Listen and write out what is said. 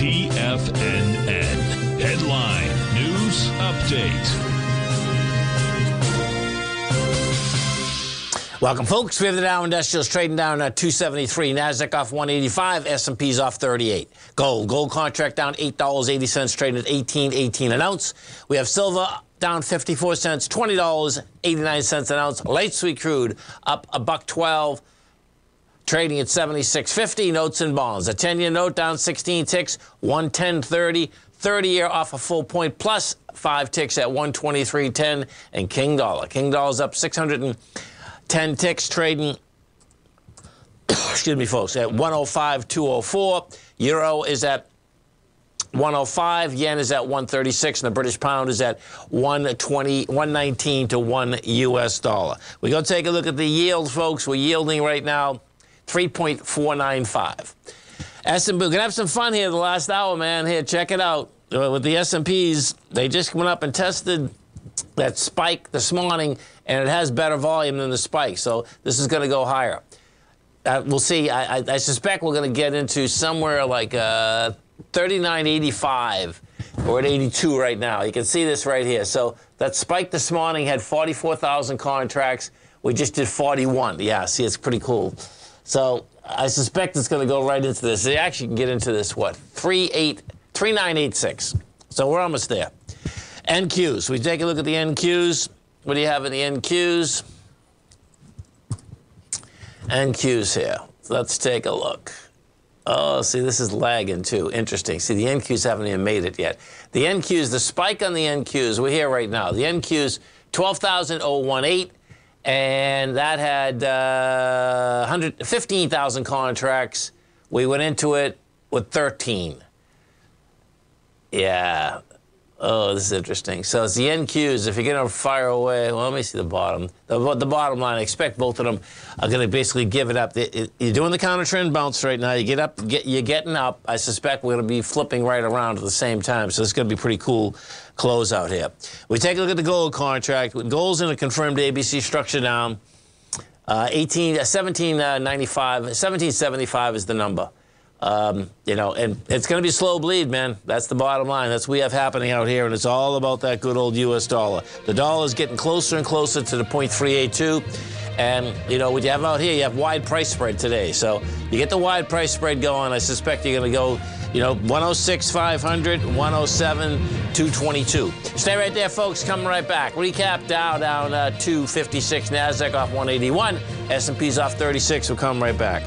TFNN. Headline News Update. Welcome, folks. We have the Dow Industrials trading down at 273, Nasdaq off 185, S&P's off 38. Gold, gold contract down $8.80, trading at 18.18 an ounce. We have silver down 54 cents, $20.89 an ounce. Light sweet crude up a buck 12, trading at 76.50. Notes and bonds. A 10-year note down 16 ticks, 110.30. 30 year off a full point plus five ticks at 123.10 and King Dollar. King Dollar's up 610 ticks trading, excuse me, folks, at 105.204. Euro is at 105. Yen is at 136, and the British pound is at 120, 119 to 1 U.S. dollar. We're going to take a look at the yield, folks. We're yielding right now 3.495. S&P, we're to have some fun here the last hour, man. Here, check it out. Uh, with the S&Ps, they just went up and tested that spike this morning, and it has better volume than the spike. So this is going to go higher. Uh, we'll see. I, I, I suspect we're going to get into somewhere like uh, 39.85. We're at 82 right now. You can see this right here. So that spike this morning had 44,000 contracts. We just did 41. Yeah, see, it's pretty cool. So I suspect it's going to go right into this. They actually can get into this, what, 38, 3986. So we're almost there. NQs. We take a look at the NQs. What do you have in the NQs? NQs here. Let's take a look. Oh, see, this is lagging too. Interesting. See, the NQs haven't even made it yet. The NQs, the spike on the NQs, we're here right now. The NQs, 12,018, and that had uh, 15,000 contracts. We went into it with 13. Yeah, Oh, this is interesting. So it's the NQs. If you're going to fire away, well, let me see the bottom. The, the bottom line, I expect both of them are going to basically give it up. You're doing the counter trend bounce right now. You get up, get, you're getting up. I suspect we're going to be flipping right around at the same time. So it's going to be pretty cool close out here. We take a look at the gold contract. Gold's in a confirmed ABC structure down. Uh, 18, uh, 1795, 1775 is the number. Um, you know, and it's going to be slow bleed, man. That's the bottom line. That's what we have happening out here, and it's all about that good old U.S. dollar. The dollar is getting closer and closer to the 0.382. And, you know, what you have out here, you have wide price spread today. So you get the wide price spread going. I suspect you're going to go, you know, 106, 500, 107, 222. Stay right there, folks. Coming right back. Recap Dow down uh, 256, NASDAQ off 181, S&P's off 36. We'll come right back.